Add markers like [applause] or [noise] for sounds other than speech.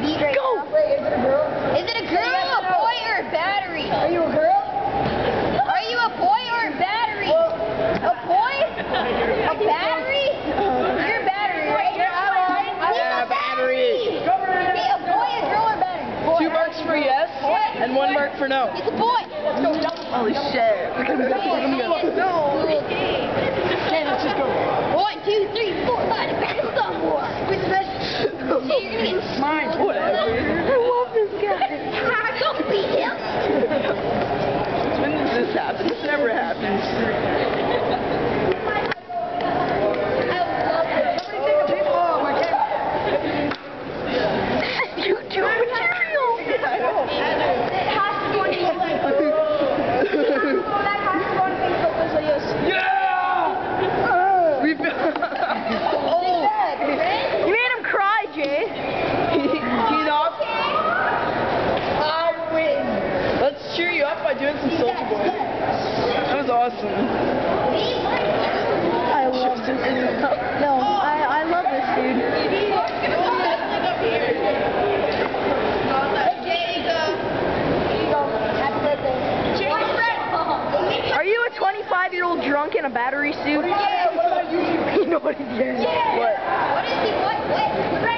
beat right Go. now. Wait, is it a girl? Is it a girl, a boy, or a battery? Are you a girl? Are you a boy or a battery? A boy? A battery? You're a battery, right? You're a Yeah, battery. Hey, a boy, a girl, or a battery? Boy. Two marks for yes, and one mark for no. It's a boy. Holy shit. [laughs] Look [laughs] doing some Soldier Boy. Awesome. I love this dude. No, I, I love this dude. Are you a 25 year old drunk in a battery suit? [laughs] You know what he did? What is he? What? What?